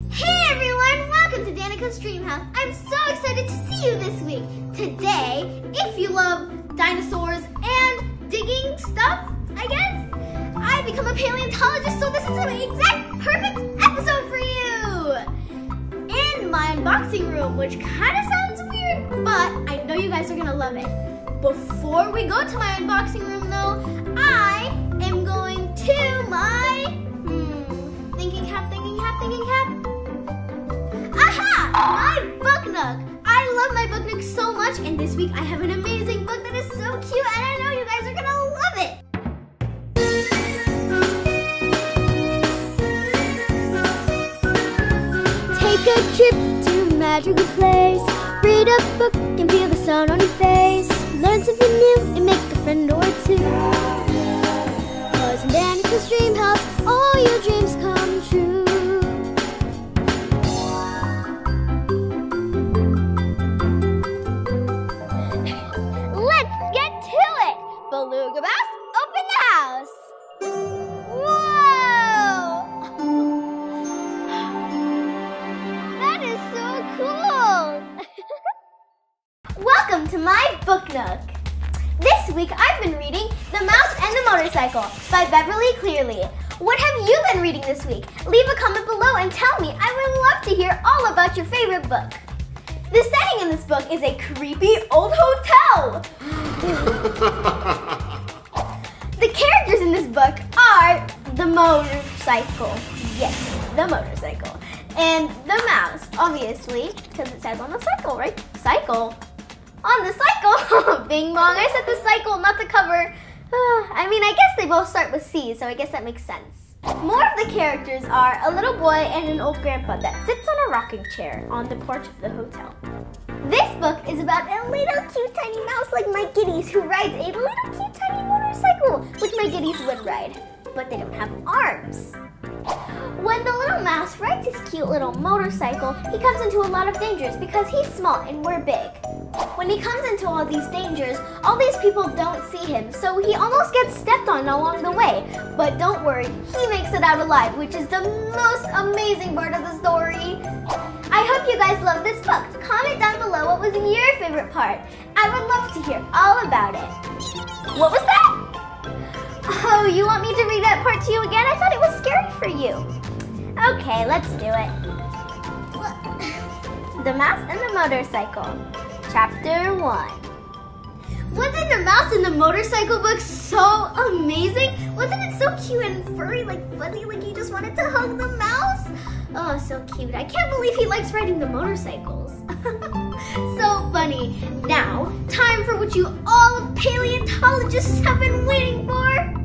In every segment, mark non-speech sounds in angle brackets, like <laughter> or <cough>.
Hey everyone, welcome to Danika's Dreamhouse. I'm so excited to see you this week. Today, if you love dinosaurs and digging stuff, I guess, I become a paleontologist, so this is an exact perfect episode for you. In my unboxing room, which kind of sounds weird, but I know you guys are gonna love it. Before we go to my unboxing room though, I am going to my, hmm, thinking cap, thinking cap, thinking cap. Nook! I love my book nook so much, and this week I have an amazing book that is so cute, and I know you guys are gonna love it! Take a trip to a magical place. Read a book and feel the sun on your face. Learn something new and make a friend or two. Cause in Danika's Dream House, all your dreams come Welcome to my book nook. This week I've been reading The Mouse and the Motorcycle by Beverly Cleary. What have you been reading this week? Leave a comment below and tell me. I would love to hear all about your favorite book. The setting in this book is a creepy old hotel. <laughs> The characters in this book are the motorcycle. Yes, the motorcycle. And the mouse, obviously, because it says on the cycle, right? Cycle. On the cycle. <laughs> Bing bong. I said the cycle, not the cover. Uh, I mean, I guess they both start with C, so I guess that makes sense. More of the characters are a little boy and an old grandpa that sits on a rocking chair on the porch of the hotel. This book is about a little cute tiny mouse like my Giddies who rides a little cute tiny motorcycle, which my Giddies would ride, but they don't have arms. When the little mouse rides his cute little motorcycle, he comes into a lot of dangers because he's small and we're big. When he comes into all these dangers, all these people don't see him, so he almost gets stepped on along the way. But don't worry, he makes it out alive, which is the most amazing part of the story. I hope you guys love this book. Comment down below what was your favorite part. I would love to hear all about it. What was that? Oh, you want me to read that part to you again? I thought it was scary for you. Okay, let's do it. The Mouse and the Motorcycle, Chapter 1. Wasn't the mouse in the motorcycle book so amazing? Wasn't it so cute and furry, like fuzzy, like you just wanted to hug the mouse? Oh, so cute. I can't believe he likes riding the motorcycles. <laughs> so funny. Now, time for what you all paleontologists have been waiting for.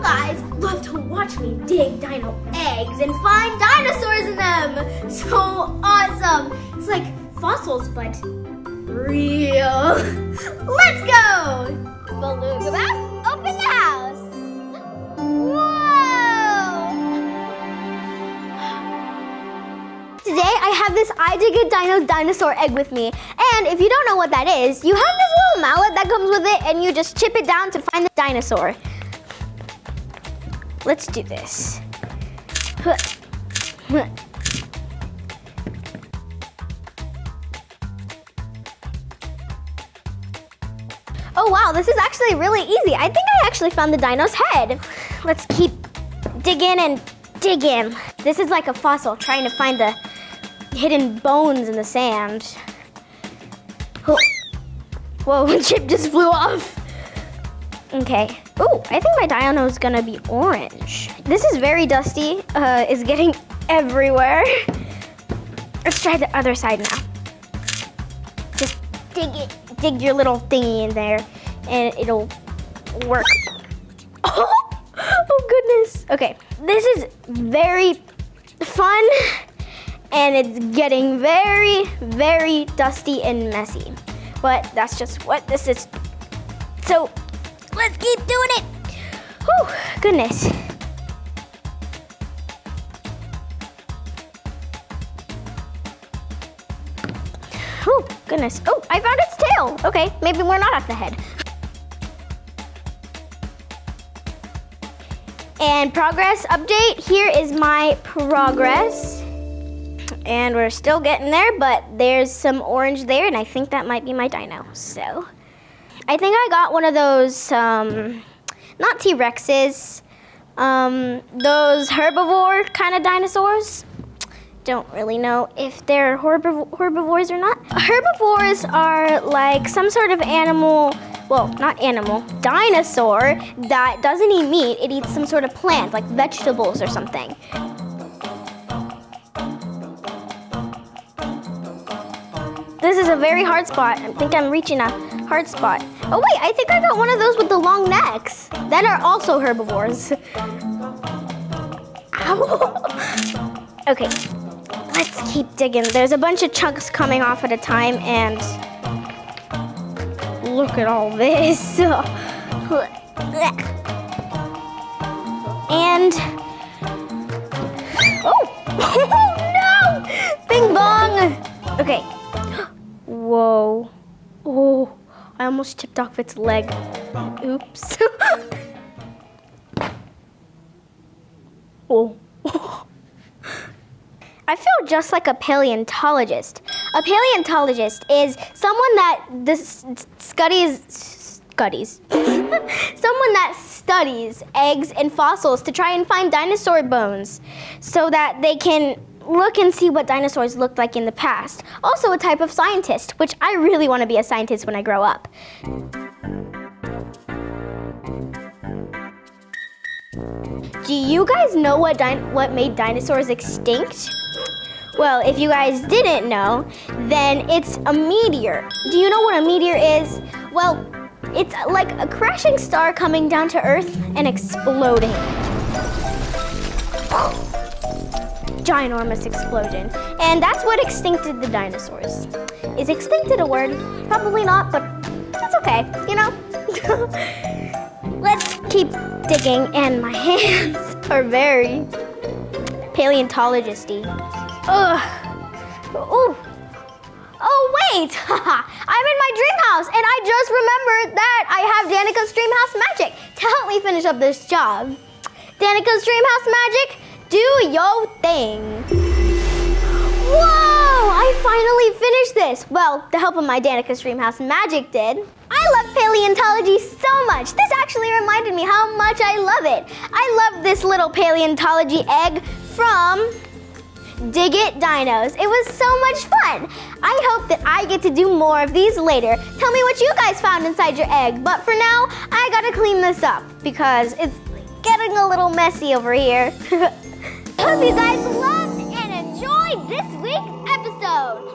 Guys love to watch me dig dino eggs and find dinosaurs in them. So awesome. It's like fossils, but real. <laughs> Let's go! Beluga Mouse, open the house. Whoa! Today I have this I Dig a Dino dinosaur egg with me. And if you don't know what that is, you have this little mallet that comes with it and you just chip it down to find the dinosaur. Let's do this. Oh wow, this is actually really easy. I think I actually found the dino's head. Let's keep digging and digging. This is like a fossil trying to find the hidden bones in the sand. Whoa, <laughs> chip just flew off. Okay. Oh, I think my dino is gonna be orange. This is very dusty. Uh, it's getting <laughs> everywhere. Let's try the other side now. Just dig it, dig your little thingy in there, and it'll work. Oh, <laughs> oh goodness. Okay, this is very fun, and it's getting very, very dusty and messy. But that's just what this is. So let's keep doing it. Whew, goodness. Oh, goodness. Oh, I found its tail. Okay, maybe we're not at the head. And progress update, here is my progress. And we're still getting there, but there's some orange there, and I think that might be my dino, so. I think I got one of those, um, not T-Rexes, um, those herbivore kind of dinosaurs. Don't really know if they're herbivores or not. Herbivores are like some sort of animal, well, not animal, dinosaur that doesn't eat meat. It eats some sort of plant, like vegetables or something. This is a very hard spot. I think I'm reaching a hard spot. Oh wait, I think I got one of those with the long necks that are also herbivores. Ow. <laughs> okay, let's keep digging. There's a bunch of chunks coming off at a time and look at all this. <laughs> And, oh, <laughs> oh, no, bing bong. Okay, <gasps> whoa, oh. Almost tipped off its leg. Oops. <laughs> oh. <laughs> I feel just like a paleontologist. A paleontologist is someone that this studies studies <laughs> someone that studies eggs and fossils to try and find dinosaur bones so that they can look and see what dinosaurs looked like in the past. Also a type of scientist, which I really want to be a scientist when I grow up. Do you guys know what, what made dinosaurs extinct? Well, if you guys didn't know, then it's a meteor. Do you know what a meteor is? Well, it's like a crashing star coming down to Earth and exploding ginormous explosion. And that's what extincted the dinosaurs. Is extincted a word? Probably not, but that's okay, you know? <laughs> Let's keep digging, and my <laughs> hands are very paleontologisty. Ugh. Ooh. Oh, wait! <laughs> I'm in my dream house, and I just remembered that I have Danika's Dreamhouse Magic to help me finish up this job. Danika's Dreamhouse Magic, do your thing. Whoa! I finally finished this. Well, the help of my Danika's Dreamhouse Magic did. I love paleontology so much. This actually reminded me how much I love it. I love this little paleontology egg from Dig It Dinos. It was so much fun. I hope that I get to do more of these later. Tell me what you guys found inside your egg. But for now, I gotta clean this up because it's getting a little messy over here. <laughs> Hope you guys loved and enjoyed this week's episode.